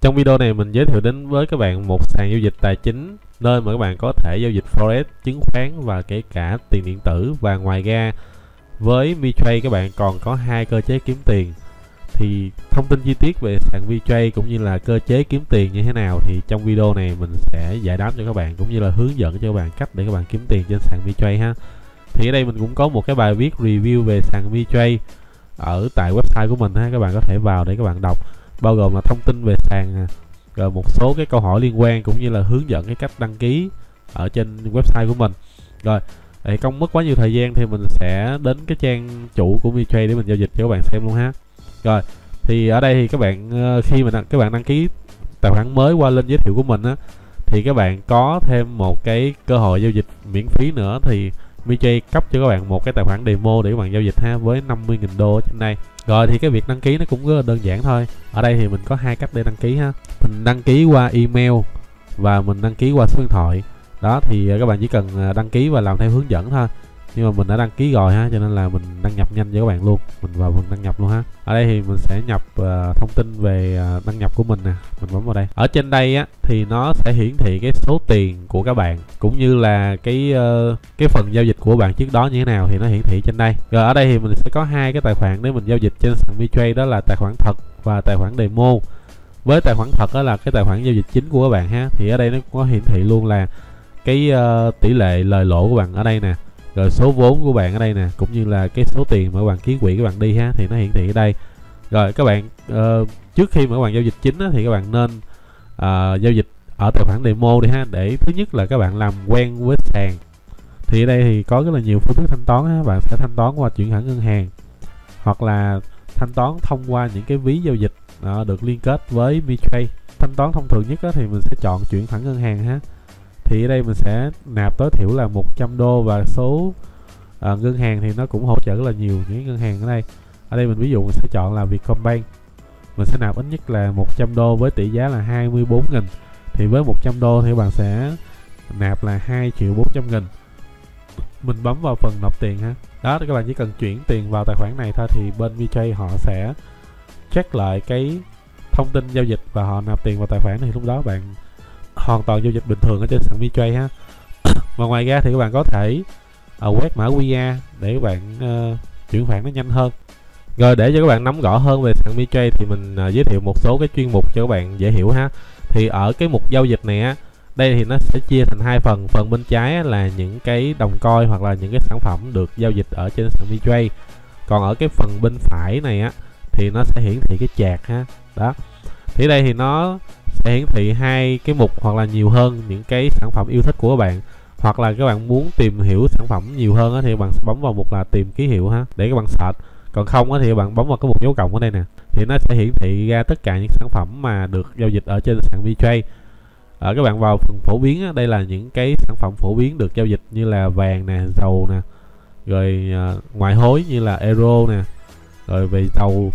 Trong video này mình giới thiệu đến với các bạn một sàn giao dịch tài chính nơi mà các bạn có thể giao dịch forex, chứng khoán và kể cả tiền điện tử và ngoài ra với VTrade các bạn còn có hai cơ chế kiếm tiền. Thì thông tin chi tiết về sàn VTrade cũng như là cơ chế kiếm tiền như thế nào thì trong video này mình sẽ giải đáp cho các bạn cũng như là hướng dẫn cho các bạn cách để các bạn kiếm tiền trên sàn VTrade ha. Thì ở đây mình cũng có một cái bài viết review về sàn VTrade ở tại website của mình ha các bạn có thể vào để các bạn đọc bao gồm là thông tin về sàn à, rồi một số cái câu hỏi liên quan cũng như là hướng dẫn cái cách đăng ký ở trên website của mình. Rồi để không mất quá nhiều thời gian thì mình sẽ đến cái trang chủ của MiTrade để mình giao dịch cho các bạn xem luôn ha. Rồi, thì ở đây thì các bạn ờ, khi mà các bạn đăng ký tài khoản mới qua lên giới thiệu của mình á, thì các bạn có thêm một cái cơ hội giao dịch miễn phí nữa. Thì VJ cấp cho các bạn một cái tài khoản demo để các bạn giao dịch ha, với 50.000 đô trên đây rồi thì cái việc đăng ký nó cũng rất là đơn giản thôi. Ở đây thì mình có hai cách để đăng ký ha. Mình đăng ký qua email và mình đăng ký qua số điện thoại. Đó, thì các bạn chỉ cần à, đăng ký và làm theo hướng dẫn thôi nhưng mà mình đã đăng ký rồi ha cho nên là mình đăng nhập nhanh với các bạn luôn. Mình vào phần đăng nhập luôn ha. Ở đây thì mình sẽ nhập uh, thông tin về uh, đăng nhập của mình nè. Mình bấm vào đây. Ở trên đây á thì nó sẽ hiển thị cái số tiền của các bạn cũng như là cái uh, cái phần giao dịch của bạn trước đó như thế nào thì nó hiển thị trên đây. Rồi ở đây thì mình sẽ có hai cái tài khoản để mình giao dịch trên sàn VTrade đó là tài khoản thật và tài khoản demo. Với tài khoản thật đó là cái tài khoản giao dịch chính của các bạn ha thì ở đây nó có hiển thị luôn là cái uh, tỷ lệ lời lỗ của bạn ở đây nè rồi số vốn của bạn ở đây nè cũng như là cái số tiền mà các bạn ký quỹ các bạn đi ha thì nó hiển thị ở đây. Rồi các bạn uh, trước khi mà các bạn giao dịch chính á, thì các bạn nên uh, giao dịch ở tài khoản demo đi ha để thứ nhất là các bạn làm quen với sàn thì ở đây thì có rất là nhiều phương thức thanh toán ha bạn sẽ thanh toán qua chuyển khoản ngân hàng hoặc là thanh toán thông qua những cái ví giao dịch uh, được liên kết với MiTrade thanh toán thông thường nhất á, thì mình sẽ chọn chuyển khoản ngân hàng ha thì ở đây mình sẽ nạp tối thiểu là 100 đô và số uh, ngân hàng thì nó cũng hỗ trợ rất là nhiều những ngân hàng ở đây. Ở đây mình ví dụ mình sẽ chọn là Vietcombank. Mình sẽ nạp ít nhất là 100 đô với tỷ giá là 24 nghìn. Thì với 100 đô thì bạn sẽ nạp là 2 triệu 400 nghìn. Mình bấm vào phần nộp tiền ha. Đó các bạn chỉ cần chuyển tiền vào tài khoản này thôi thì bên VJ họ sẽ check lại cái thông tin giao dịch và họ nạp tiền vào tài khoản thì lúc đó bạn hoàn toàn giao dịch bình thường ở trên sàn VTrade ha. Và ngoài ra thì các bạn có thể uh, quét mã QR để các bạn uh, chuyển khoản nó nhanh hơn. Rồi để cho các bạn nắm rõ hơn về sàn VTrade thì mình uh, giới thiệu một số cái chuyên mục cho các bạn dễ hiểu ha. Thì ở cái mục giao dịch này á đây thì nó sẽ chia thành hai phần. Phần bên trái là những cái đồng coi hoặc là những cái sản phẩm được giao dịch ở trên sàn VTrade còn ở cái phần bên phải này á thì nó sẽ hiển thị cái chạc ha. Đó. Thì đây thì nó sẽ hiển thị hai cái mục hoặc là nhiều hơn những cái sản phẩm yêu thích của các bạn. Hoặc là các bạn muốn tìm hiểu sản phẩm nhiều hơn á, thì các bạn sẽ bấm vào mục là tìm ký hiệu ha để các bạn search. Còn không á, thì các bạn bấm vào cái mục dấu cộng ở đây nè thì nó sẽ hiển thị ra tất cả những sản phẩm mà được giao dịch ở trên sàn VTrade. Ở các bạn vào phần phổ biến á, đây là những cái sản phẩm phổ biến được giao dịch như là vàng nè dầu nè rồi à, ngoại hối như là euro nè rồi về dầu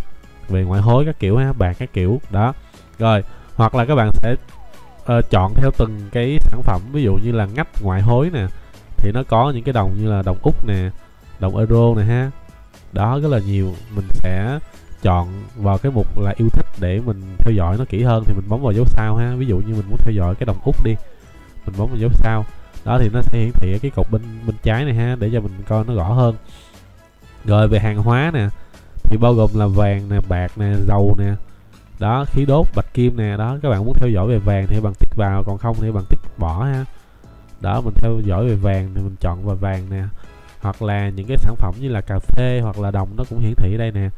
về ngoại hối các kiểu ha bạc các kiểu đó. Rồi hoặc là các bạn sẽ uh, chọn theo từng cái sản phẩm ví dụ như là ngách ngoại hối nè thì nó có những cái đồng như là đồng úc nè đồng euro nè ha. Đó rất là nhiều. Mình sẽ chọn vào cái mục là yêu thích để mình theo dõi nó kỹ hơn thì mình bấm vào dấu sao ha. Ví dụ như mình muốn theo dõi cái đồng úc đi mình bấm vào dấu sao. Đó thì nó sẽ hiển thị ở cái cột bên bên trái này ha để cho mình coi nó rõ hơn. Rồi về hàng hóa nè thì bao gồm là vàng nè bạc nè dầu nè đó, khí đốt, bạch kim nè, đó, các bạn muốn theo dõi về vàng thì bạn tích vào, còn không thì bạn tích bỏ ha. Đó, mình theo dõi về vàng thì mình chọn vào vàng nè. Hoặc là những cái sản phẩm như là cà phê hoặc là đồng nó cũng hiển thị ở đây nè.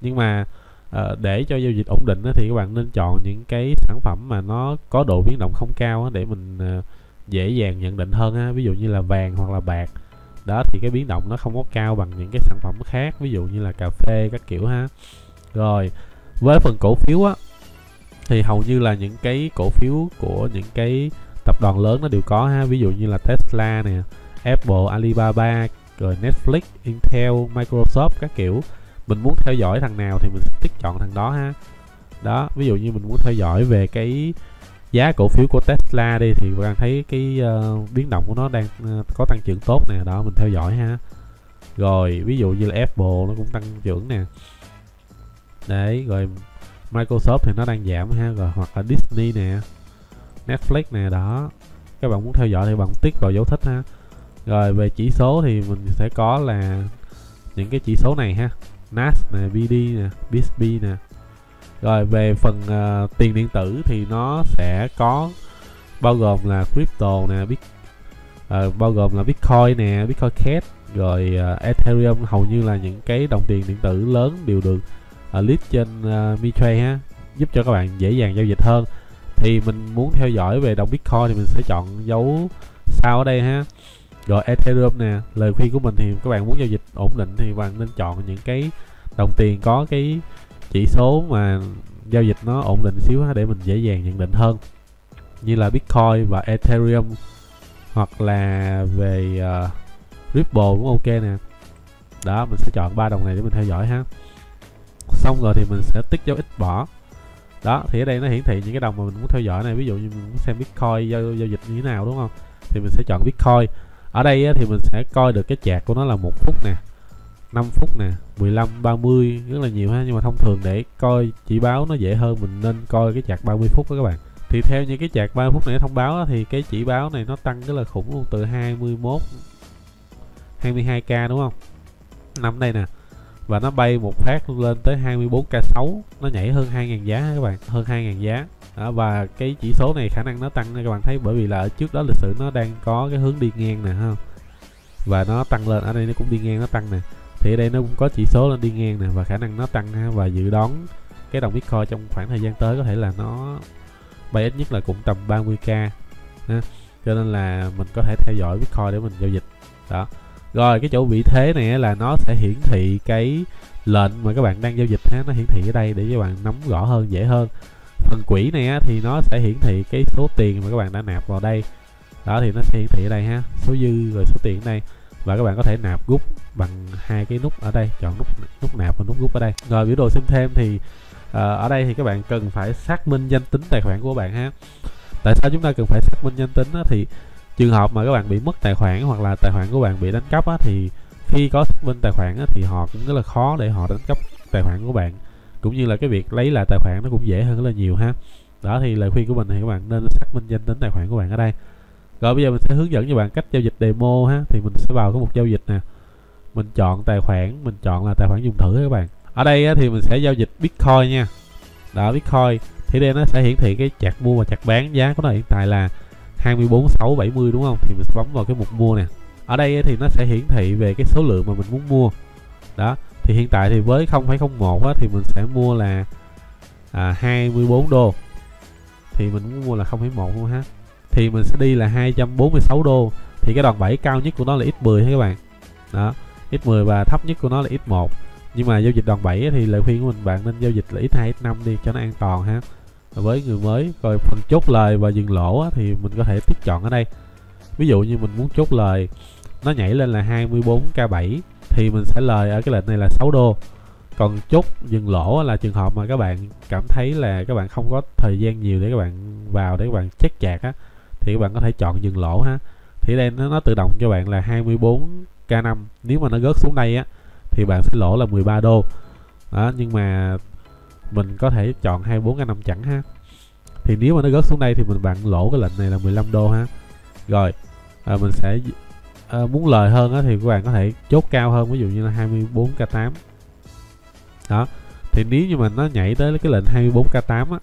Nhưng mà ờ, để cho giao dịch ổn định thì các bạn nên chọn những cái sản phẩm mà nó có độ biến động không cao để mình ờ, dễ dàng nhận định hơn ha ví dụ như là vàng hoặc là bạc. Đó, thì cái biến động nó không có cao bằng những cái sản phẩm khác, ví dụ như là cà phê các kiểu ha. Rồi với phần cổ phiếu á thì hầu như là những cái cổ phiếu của những cái tập đoàn lớn nó đều có ha. Ví dụ như là Tesla nè Apple Alibaba rồi Netflix Intel Microsoft các kiểu. Mình muốn theo dõi thằng nào thì mình sẽ tích chọn thằng đó ha. Đó ví dụ như mình muốn theo dõi về cái giá cổ phiếu của Tesla đi thì bạn thấy cái uh, biến động của nó đang uh, có tăng trưởng tốt nè. Đó mình theo dõi ha. Rồi ví dụ như là Apple nó cũng tăng trưởng nè đấy rồi Microsoft thì nó đang giảm ha rồi hoặc là Disney nè Netflix nè đó. Các bạn muốn theo dõi thì bạn tích vào dấu thích ha. Rồi về chỉ số thì mình sẽ có là những cái chỉ số này ha. NAS nè BD nè BSB nè. Rồi về phần uh, tiền điện tử thì nó sẽ có bao gồm là crypto nè bit uh, bao gồm là bitcoin nè bitcoin cash rồi uh, ethereum. Hầu như là những cái đồng tiền điện tử lớn đều được À, list trên à, uh, mitrade ha giúp cho các bạn dễ dàng giao dịch hơn. Thì mình muốn theo dõi về đồng bitcoin thì mình sẽ chọn dấu sao ở đây ha. Rồi ethereum nè lời khuyên của mình thì các bạn muốn giao dịch ổn định thì bạn nên chọn những cái đồng tiền có cái chỉ số mà giao dịch nó ổn định xíu ha để mình dễ dàng nhận định hơn. Như là bitcoin và ethereum hoặc là về uh, ripple cũng ok nè. Đó mình sẽ chọn ba đồng này để mình theo dõi ha xong rồi thì mình sẽ tích dấu ít bỏ. Đó thì ở đây nó hiển thị những cái đồng mà mình muốn theo dõi này. Ví dụ như mình muốn xem bitcoin giao, giao dịch như thế nào đúng không? Thì mình sẽ chọn bitcoin. Ở đây thì mình sẽ coi được cái chạc của nó là một phút nè 5 phút nè 15 30 rất là nhiều ha. Nhưng mà thông thường để coi chỉ báo nó dễ hơn mình nên coi cái chạc 30 phút đó các bạn. Thì theo như cái chạc 30 phút này thông báo thì cái chỉ báo này nó tăng rất là khủng luôn từ 21 22k đúng không? Nằm đây nè và nó bay một phát lên tới 24k6 nó nhảy hơn 2.000 giá các bạn hơn 2.000 giá. Đó, và cái chỉ số này khả năng nó tăng các bạn thấy bởi vì là ở trước đó lịch sử nó đang có cái hướng đi ngang nè ha. Và nó tăng lên ở đây nó cũng đi ngang nó tăng nè. Thì ở đây nó cũng có chỉ số lên đi ngang nè và khả năng nó tăng ha và dự đoán cái đồng bitcoin trong khoảng thời gian tới có thể là nó bay ít nhất là cũng tầm 30k ha. cho nên là mình có thể theo dõi bitcoin để mình giao dịch. Đó rồi cái chỗ vị thế này là nó sẽ hiển thị cái lệnh mà các bạn đang giao dịch ha nó hiển thị ở đây để cho bạn nắm rõ hơn dễ hơn. Phần quỹ này á, thì nó sẽ hiển thị cái số tiền mà các bạn đã nạp vào đây. Đó thì nó sẽ hiển thị ở đây ha số dư rồi số tiền ở đây. Và các bạn có thể nạp rút bằng hai cái nút ở đây chọn nút nút nạp và nút rút ở đây. Rồi biểu đồ xem thêm thì uh, ở đây thì các bạn cần phải xác minh danh tính tài khoản của bạn ha. Tại sao chúng ta cần phải xác minh danh tính á, thì trường hợp mà các bạn bị mất tài khoản hoặc là tài khoản của bạn bị đánh cắp á, thì khi có xác minh tài khoản á, thì họ cũng rất là khó để họ đánh cắp tài khoản của bạn. Cũng như là cái việc lấy lại tài khoản nó cũng dễ hơn rất là nhiều ha. Đó thì lời khuyên của mình thì các bạn nên xác minh danh tính tài khoản của bạn ở đây. Rồi bây giờ mình sẽ hướng dẫn cho bạn cách giao dịch demo ha thì mình sẽ vào cái mục giao dịch nè. Mình chọn tài khoản mình chọn là tài khoản dùng thử các bạn. Ở đây á, thì mình sẽ giao dịch bitcoin nha. Đó bitcoin thì đây nó sẽ hiển thị cái chặt mua và chặt bán giá của nó hiện tại là 24670 đúng không? Thì mình sẽ bấm vào cái mục mua nè. Ở đây thì nó sẽ hiển thị về cái số lượng mà mình muốn mua. Đó thì hiện tại thì với 0,01 á, thì mình sẽ mua là à, 24 đô. Thì mình muốn mua là 0,1 luôn ha. Thì mình sẽ đi là 246 đô. Thì cái đòn bẩy cao nhất của nó là x10 ha các bạn. Đó x10 và thấp nhất của nó là x1 nhưng mà giao dịch đòn bẩy thì lời khuyên của mình bạn nên giao dịch là x2 x5 đi cho nó an toàn ha với người mới rồi phần chốt lời và dừng lỗ á, thì mình có thể tích chọn ở đây. Ví dụ như mình muốn chốt lời nó nhảy lên là 24k7 thì mình sẽ lời ở cái lệnh này là 6 đô. Còn chốt dừng lỗ là trường hợp mà các bạn cảm thấy là các bạn không có thời gian nhiều để các bạn vào để các bạn check chạc á thì các bạn có thể chọn dừng lỗ ha. Thì đây nó, nó tự động cho bạn là 24 k5 nếu mà nó gớt xuống đây á thì bạn sẽ lỗ là 13 đô. Đó nhưng mà mình có thể chọn 24 k5 chẳng ha. Thì nếu mà nó rớt xuống đây thì mình bạn lỗ cái lệnh này là 15 đô ha. Rồi à, mình sẽ à, muốn lời hơn á, thì các bạn có thể chốt cao hơn ví dụ như là 24 k 8 đó thì nếu như mà nó nhảy tới cái lệnh 24 k 8 á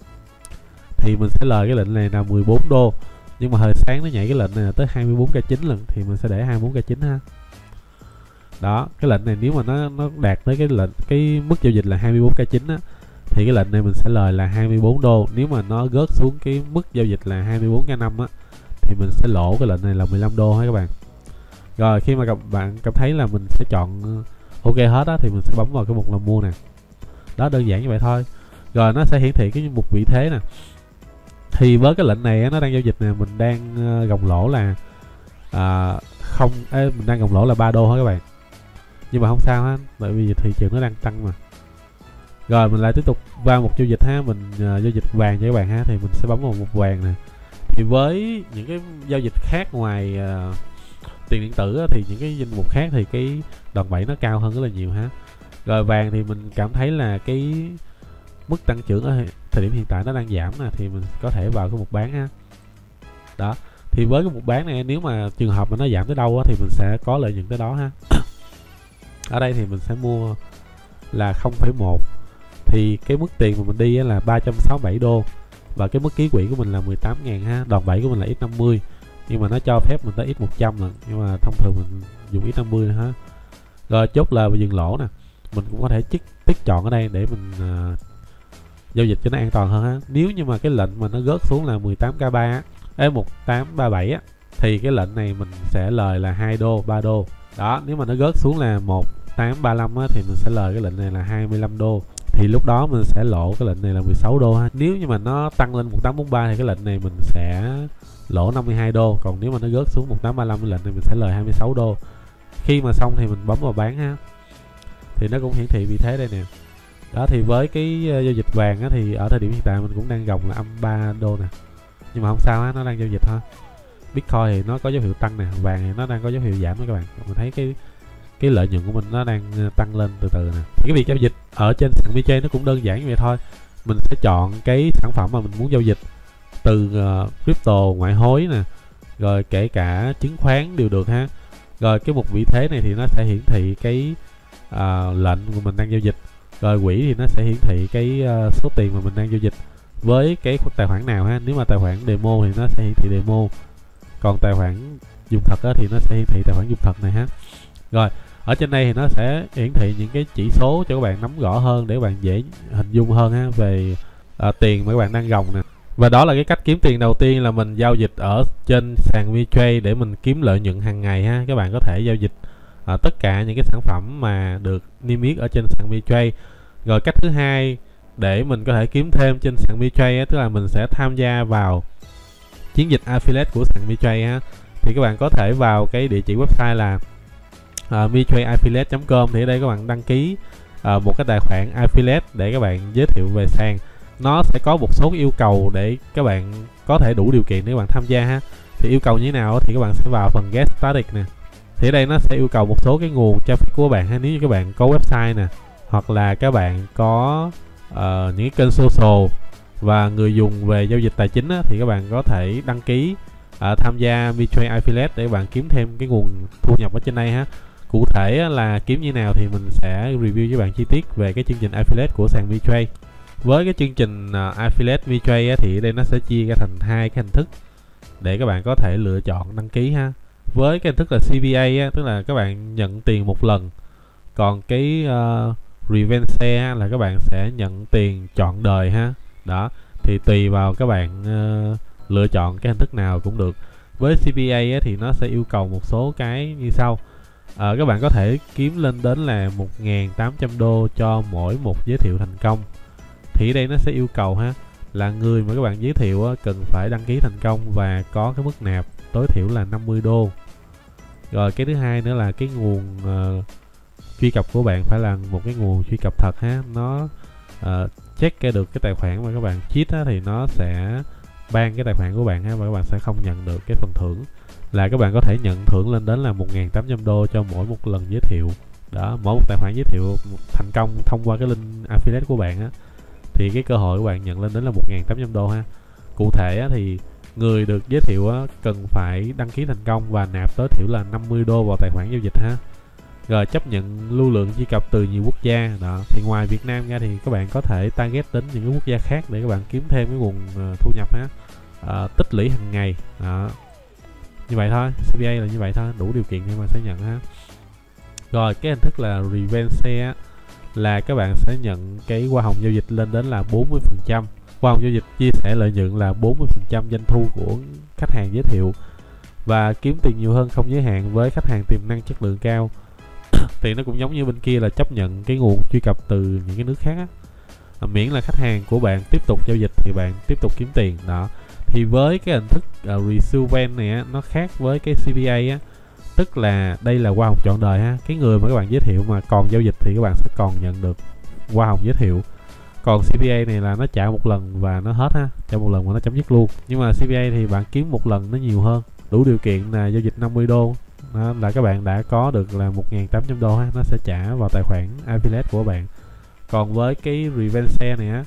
thì mình sẽ lời cái lệnh này là 14 đô. Nhưng mà hồi sáng nó nhảy cái lệnh này là tới 24 k 9 lần thì mình sẽ để 24 k 9 ha. Đó cái lệnh này nếu mà nó nó đạt tới cái lệnh cái mức giao dịch là 24 k 9 á thì cái lệnh này mình sẽ lời là 24 đô. Nếu mà nó gớt xuống cái mức giao dịch là 24 k năm á thì mình sẽ lỗ cái lệnh này là 15 đô ha các bạn. Rồi khi mà các bạn cảm thấy là mình sẽ chọn ờ, ok hết á thì mình sẽ bấm vào cái mục là mua nè. Đó đơn giản như vậy thôi. Rồi nó sẽ hiển thị cái mục vị thế nè. Thì với cái lệnh này nó đang giao dịch nè mình đang ờ, gồng lỗ là à, không ê, mình đang gồng lỗ là 3 đô hết các bạn. Nhưng mà không sao hết bởi vì thị trường nó đang tăng mà rồi mình lại tiếp tục vào một giao dịch ha. Mình uh, giao dịch vàng cho các bạn ha thì mình sẽ bấm vào một vàng nè. Thì với những cái giao dịch khác ngoài uh, tiền điện tử á, thì những cái danh mục khác thì cái đòn bẩy nó cao hơn rất là nhiều ha. Rồi vàng thì mình cảm thấy là cái mức tăng trưởng ở thời điểm hiện tại nó đang giảm nè thì mình có thể vào cái mục bán ha. Đó thì với cái mục bán này nếu mà trường hợp mà nó giảm tới đâu á, thì mình sẽ có lợi nhuận tới đó ha. Ở đây thì mình sẽ mua là 0,1 thì cái mức tiền mà mình đi là 367 đô. Và cái mức ký quỹ của mình là 18 ngàn ha đòn bẩy của mình là x50 nhưng mà nó cho phép mình tới x100 lần. Nhưng mà thông thường mình dùng x50 ha. Rồi chốt lời và dừng lỗ nè. Mình cũng có thể chích tích chọn ở đây để mình uh, giao dịch cho nó an toàn hơn ha. Nếu như mà cái lệnh mà nó rớt xuống là 18k3 á Ê 1837 á thì cái lệnh này mình sẽ lời là 2 đô 3 đô. Đó nếu mà nó rớt xuống là 1835 á thì mình sẽ lời cái lệnh này là 25 đô thì lúc đó mình sẽ lộ cái lệnh này là 16 đô ha. Nếu như mà nó tăng lên 1843 thì cái lệnh này mình sẽ lỗ 52 đô. Còn nếu mà nó rớt xuống 1835 cái lệnh này mình sẽ lời 26 đô. Khi mà xong thì mình bấm vào bán ha. Thì nó cũng hiển thị vị thế đây nè. Đó thì với cái ờ, giao dịch vàng á, thì ở thời điểm hiện tại mình cũng đang gồng là âm 3 đô nè. Nhưng mà không sao á nó đang giao dịch thôi. Bitcoin thì nó có dấu hiệu tăng nè vàng thì nó đang có dấu hiệu giảm đó các bạn. Mình thấy cái cái lợi nhuận của mình nó đang ờ, tăng lên từ từ nè. Cái việc giao dịch ở trên sàn BJ nó cũng đơn giản như vậy thôi. Mình sẽ chọn cái sản phẩm mà mình muốn giao dịch từ uh, crypto ngoại hối nè rồi kể cả chứng khoán đều được ha. Rồi cái mục vị thế này thì nó sẽ hiển thị cái uh, lệnh của mình đang giao dịch. Rồi quỹ thì nó sẽ hiển thị cái uh, số tiền mà mình đang giao dịch với cái tài khoản nào ha. Nếu mà tài khoản demo thì nó sẽ hiển thị demo. Còn tài khoản dùng thật á, thì nó sẽ hiển thị tài khoản dùng thật này ha. Rồi ở trên đây thì nó sẽ hiển thị những cái chỉ số cho các bạn nắm rõ hơn để các bạn dễ hình dung hơn ha về uh, tiền mà các bạn đang gồng nè. Và đó là cái cách kiếm tiền đầu tiên là mình giao dịch ở trên sàn VTrade để mình kiếm lợi nhuận hàng ngày ha. Các bạn có thể giao dịch uh, tất cả những cái sản phẩm mà được niêm yết ở trên sàn VTrade. Rồi cách thứ hai để mình có thể kiếm thêm trên sàn VTrade tức là mình sẽ tham gia vào chiến dịch affiliate của sàn VTrade ha thì các bạn có thể vào cái địa chỉ website là Ờ, uh, à, mitradeaffiliate.com thì ở đây các bạn đăng ký uh, một cái tài khoản affiliate để các bạn giới thiệu về sàn. Nó sẽ có một số yêu cầu để các bạn có thể đủ điều kiện để các bạn tham gia ha. Thì yêu cầu như thế nào thì các bạn sẽ vào phần get started nè. Thì ở đây nó sẽ yêu cầu một số cái nguồn traffic của bạn ha. Nếu như các bạn có website nè hoặc là các bạn có uh, những cái kênh social và người dùng về giao dịch tài chính á, thì các bạn có thể đăng ký uh, tham gia Mitrade Affiliate để các bạn kiếm thêm cái nguồn thu nhập ở trên đây ha cụ thể là kiếm như nào thì mình sẽ review với bạn chi tiết về cái chương trình Affiliate của sàn VTrade. Với cái chương trình à, Affiliate VTrade thì đây nó sẽ chia ra thành hai cái hình thức để các bạn có thể lựa chọn đăng ký ha. Với cái hình thức là CPA tức là các bạn nhận tiền một lần. Còn cái uh, revenge xe là các bạn sẽ nhận tiền chọn đời ha. Đó thì tùy vào các bạn uh, lựa chọn cái hình thức nào cũng được. Với CPA thì nó sẽ yêu cầu một số cái như sau à, các bạn có thể kiếm lên đến là 1.800 đô cho mỗi một giới thiệu thành công. Thì đây nó sẽ yêu cầu ha là người mà các bạn giới thiệu cần phải đăng ký thành công và có cái mức nạp tối thiểu là 50 đô. Rồi cái thứ hai nữa là cái nguồn uh, truy cập của bạn phải là một cái nguồn truy cập thật ha. Nó uh, check ra được cái tài khoản mà các bạn cheat á, thì nó sẽ ban cái tài khoản của bạn ha và các bạn sẽ không nhận được cái phần thưởng. Là các bạn có thể nhận thưởng lên đến là 1.800 đô cho mỗi một lần giới thiệu. Đó mỗi một tài khoản giới thiệu thành công thông qua cái link affiliate của bạn á thì cái cơ hội của bạn nhận lên đến là 1.800 đô ha. Cụ thể á, thì người được giới thiệu á, cần phải đăng ký thành công và nạp tối thiểu là 50 đô vào tài khoản giao dịch ha rồi chấp nhận lưu lượng truy cập từ nhiều quốc gia đó. Thì ngoài Việt Nam ra thì các bạn có thể target đến những cái quốc gia khác để các bạn kiếm thêm cái nguồn ờ, thu nhập ha. À, tích lũy hàng ngày đó. Như vậy thôi CPA là như vậy thôi đủ điều kiện để mà sẽ nhận ha. Rồi cái hình thức là revenge share là các bạn sẽ nhận cái hoa hồng giao dịch lên đến là 40 phần trăm. Hoa hồng giao dịch chia sẻ lợi nhuận là 40 phần trăm doanh thu của khách hàng giới thiệu. Và kiếm tiền nhiều hơn không giới hạn với khách hàng tiềm năng chất lượng cao. thì nó cũng giống như bên kia là chấp nhận cái nguồn truy cập từ những cái nước khác á. À, miễn là khách hàng của bạn tiếp tục giao dịch thì bạn tiếp tục kiếm tiền đó. Thì với cái hình thức à, uh, Resuven này á, nó khác với cái CPA á. Tức là đây là hoa hồng chọn đời ha. Cái người mà các bạn giới thiệu mà còn giao dịch thì các bạn sẽ còn nhận được hoa hồng giới thiệu. Còn CPA này là nó trả một lần và nó hết ha. Trả một lần và nó chấm dứt luôn. Nhưng mà CPA thì bạn kiếm một lần nó nhiều hơn. Đủ điều kiện là giao dịch 50 đô đó, là các bạn đã có được là 1.800 đô ha nó sẽ trả vào tài khoản affiliate của bạn. Còn với cái revenge share này á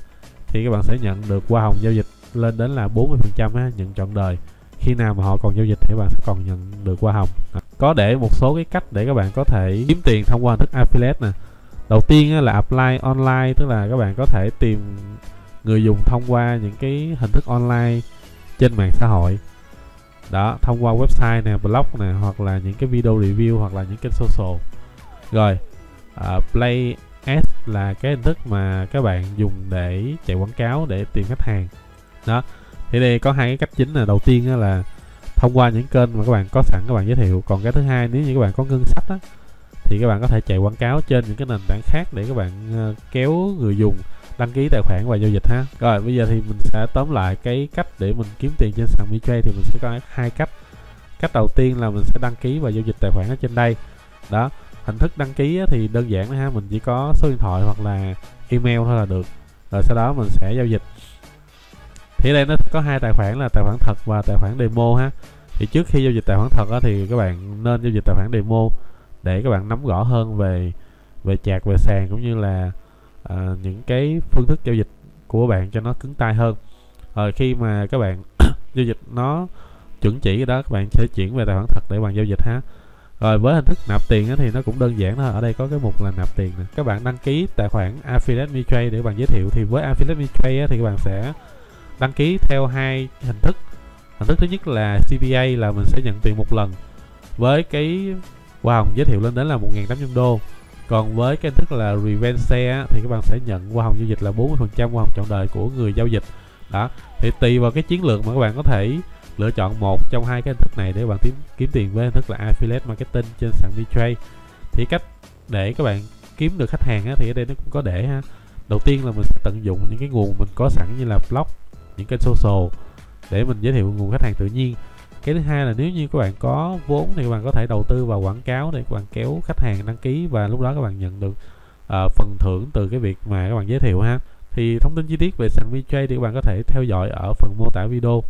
thì các bạn sẽ nhận được hoa hồng giao dịch lên đến là 40 phần trăm nhận trọn đời. Khi nào mà họ còn giao dịch thì các bạn sẽ còn nhận được hoa hồng. Có để một số cái cách để các bạn có thể kiếm tiền thông qua hình thức affiliate nè. Đầu tiên á, là apply online tức là các bạn có thể tìm người dùng thông qua những cái hình thức online trên mạng xã hội đó thông qua website nè blog nè hoặc là những cái video review hoặc là những kênh social. Rồi uh, play ads là cái hình thức mà các bạn dùng để chạy quảng cáo để tìm khách hàng. Đó thì đây có hai cái cách chính là đầu tiên là thông qua những kênh mà các bạn có sẵn các bạn giới thiệu. Còn cái thứ hai nếu như các bạn có ngân sách á, thì các bạn có thể chạy quảng cáo trên những cái nền tảng khác để các bạn uh, kéo người dùng đăng ký tài khoản và giao dịch ha. Rồi bây giờ thì mình sẽ tóm lại cái cách để mình kiếm tiền trên sàn MiTrade thì mình sẽ có hai cách. Cách đầu tiên là mình sẽ đăng ký và giao dịch tài khoản ở trên đây. Đó hình thức đăng ký thì đơn giản ha mình chỉ có số điện thoại hoặc là email thôi là được. Rồi sau đó mình sẽ giao dịch. Thì đây nó có hai tài khoản là tài khoản thật và tài khoản demo ha. Thì trước khi giao dịch tài khoản thật á, thì các bạn nên giao dịch tài khoản demo để các bạn nắm rõ hơn về về chạc về sàn cũng như là uh, những cái phương thức giao dịch của bạn cho nó cứng tay hơn. Rồi khi mà các bạn giao dịch nó chuẩn chỉ cái đó các bạn sẽ chuyển về tài khoản thật để bạn giao dịch ha. Rồi với hình thức nạp tiền thì nó cũng đơn giản thôi. Ở đây có cái mục là nạp tiền nè. Các bạn đăng ký tài khoản affiliate mitrade để bạn giới thiệu. Thì với affiliate mitrade trade thì các bạn sẽ đăng ký theo hai hình thức. Hình thức thứ nhất là CPA là mình sẽ nhận tiền một lần. Với cái hoa hồng giới thiệu lên đến là 1.800 đô còn với cái hình thức là revenge share thì các bạn sẽ nhận hoa hồng giao dịch là 40% hoa hồng trọn đời của người giao dịch. Đó thì tùy vào cái chiến lược mà các bạn có thể lựa chọn một trong hai cái hình thức này để bạn kiếm kiếm tiền với hình thức là affiliate marketing trên sàn Bitrade thì cách để các bạn kiếm được khách hàng á, thì ở đây nó cũng có để ha. Đầu tiên là mình sẽ tận dụng những cái nguồn mình có sẵn như là blog những kênh social để mình giới thiệu nguồn khách hàng tự nhiên cái thứ hai là nếu như các bạn có vốn thì các bạn có thể đầu tư vào quảng cáo để các bạn kéo khách hàng đăng ký và lúc đó các bạn nhận được uh, phần thưởng từ cái việc mà các bạn giới thiệu ha. Thì thông tin chi tiết về sàn VJ thì các bạn có thể theo dõi ở phần mô tả video.